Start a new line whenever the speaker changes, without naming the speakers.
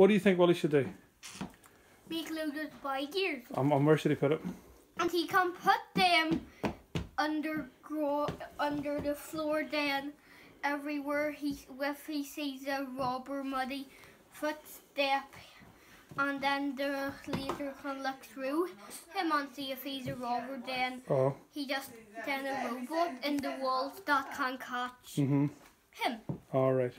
What do you think Wally should do?
Make loaded by gears.
Um, and where should he put it?
And he can put them under grow under the floor then everywhere he if he sees a robber muddy footstep and then the leader can look through him and see if he's a robber then
Oh. Uh-huh.
he just then a robot in the walls that can catch
Mm-hmm.
him.
All right.